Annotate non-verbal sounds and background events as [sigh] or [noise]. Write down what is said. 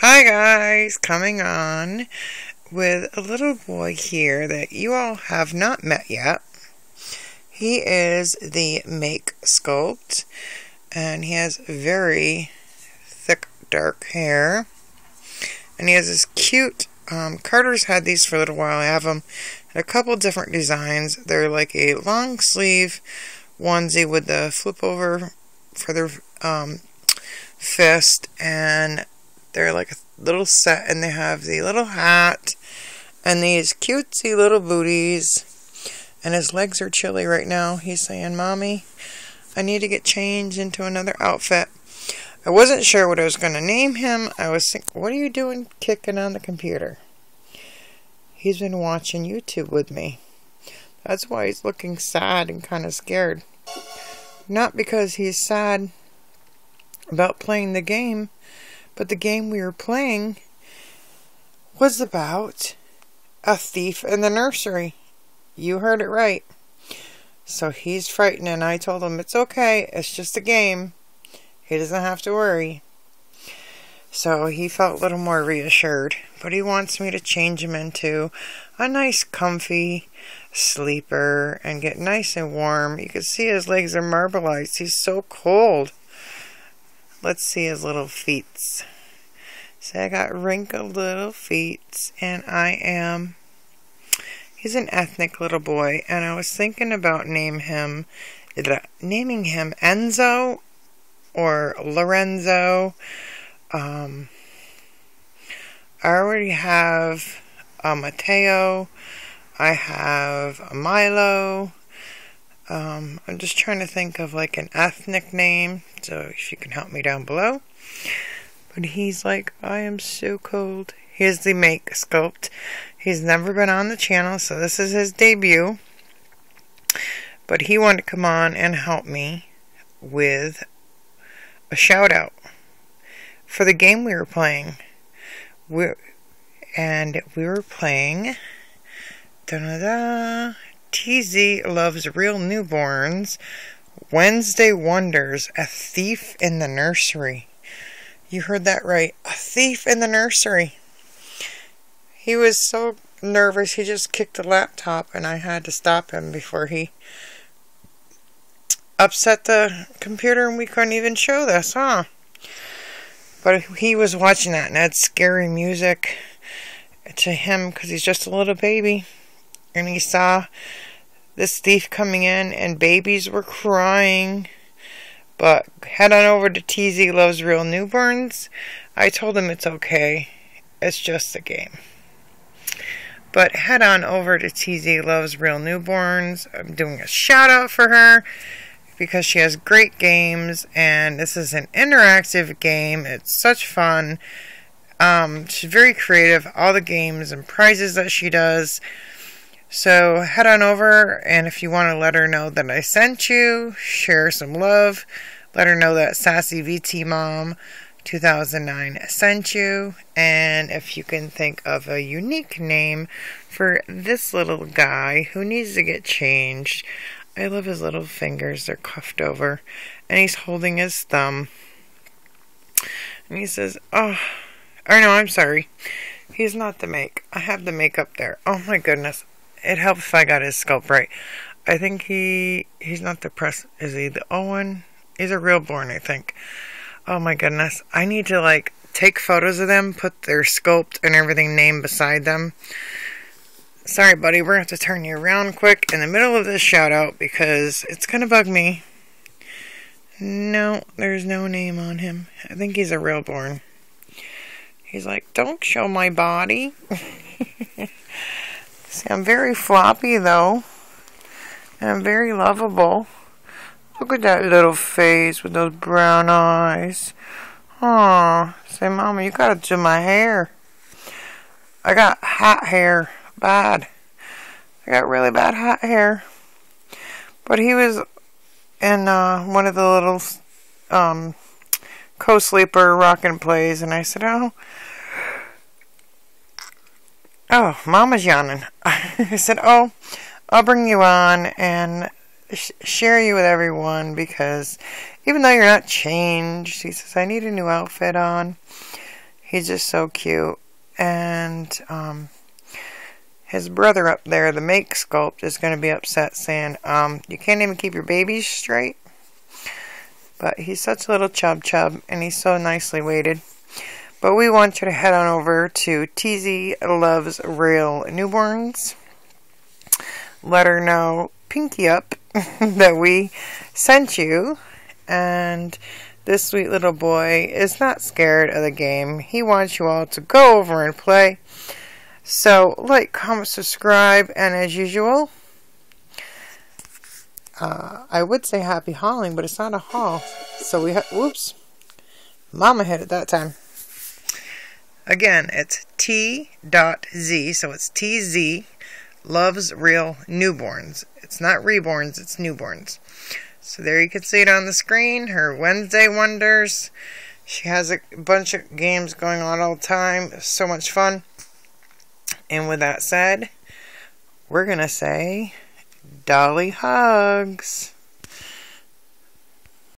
Hi guys, coming on with a little boy here that you all have not met yet. He is the Make Sculpt and he has very thick dark hair and he has this cute um, Carter's had these for a little while. I have them in a couple different designs. They're like a long sleeve onesie with the flip over for their um, fist and they're like a little set, and they have the little hat and these cutesy little booties. And his legs are chilly right now. He's saying, Mommy, I need to get changed into another outfit. I wasn't sure what I was going to name him. I was thinking, what are you doing kicking on the computer? He's been watching YouTube with me. That's why he's looking sad and kind of scared. Not because he's sad about playing the game, but the game we were playing was about a thief in the nursery. You heard it right. So he's frightened, and I told him it's okay, it's just a game. He doesn't have to worry. So he felt a little more reassured, but he wants me to change him into a nice, comfy sleeper and get nice and warm. You can see his legs are marbleized. He's so cold. Let's see his little feet. So I got wrinkled little feet, and I am. He's an ethnic little boy, and I was thinking about name him, naming him Enzo or Lorenzo. Um, I already have a Mateo. I have a Milo. Um, I'm just trying to think of like an ethnic name, so if you can help me down below. But he's like, I am so cold. Here's the make sculpt. He's never been on the channel, so this is his debut. But he wanted to come on and help me with a shout out for the game we were playing. we and we were playing da da da TZ loves real newborns. Wednesday Wonders, a thief in the nursery. You heard that right. A thief in the nursery. He was so nervous, he just kicked the laptop, and I had to stop him before he upset the computer, and we couldn't even show this, huh? But he was watching that, and had scary music to him because he's just a little baby and he saw this thief coming in, and babies were crying. But head on over to TZ Loves Real Newborns. I told him it's okay. It's just a game. But head on over to TZ Loves Real Newborns. I'm doing a shout out for her because she has great games and this is an interactive game. It's such fun. Um, she's very creative. All the games and prizes that she does so head on over, and if you want to let her know that I sent you, share some love. Let her know that Sassy VT Mom 2009 sent you. And if you can think of a unique name for this little guy who needs to get changed. I love his little fingers, they're cuffed over. And he's holding his thumb. And he says, Oh, or no, I'm sorry. He's not the make. I have the makeup there. Oh my goodness it helps if I got his sculpt right. I think he he's not the press. Is he the Owen? He's a real born, I think. Oh my goodness, I need to like take photos of them, put their sculpt and everything name beside them. Sorry, buddy, we're gonna have to turn you around quick in the middle of this shout out because it's gonna bug me. No, there's no name on him. I think he's a real born. He's like, don't show my body. [laughs] See, I'm very floppy though. And I'm very lovable. Look at that little face with those brown eyes. Aw. Say, Mama, you gotta do my hair. I got hot hair. Bad. I got really bad hot hair. But he was in uh, one of the little um, co-sleeper rockin' plays, and I said, oh, Oh, Mama's yawning. [laughs] I said, Oh, I'll bring you on and sh- share you with everyone because even though you're not changed, he says, I need a new outfit on. He's just so cute. And um, his brother up there, the Make Sculpt, is going to be upset saying, um, you can't even keep your babies straight. But he's such a little chub chub, and he's so nicely weighted. But we want you to head on over to TZ Loves Real Newborns. Let her know, pinky up, [laughs] that we sent you. And this sweet little boy is not scared of the game. He wants you all to go over and play. So, like, comment, subscribe, and as usual, uh, I would say happy hauling, but it's not a haul. So we, whoops, Mama hit it that time. Again, it's T.Z, so it's TZ, loves real newborns. It's not reborns, it's newborns. So there you can see it on the screen, her Wednesday Wonders. She has a bunch of games going on all the time. So much fun. And with that said, we're going to say Dolly Hugs.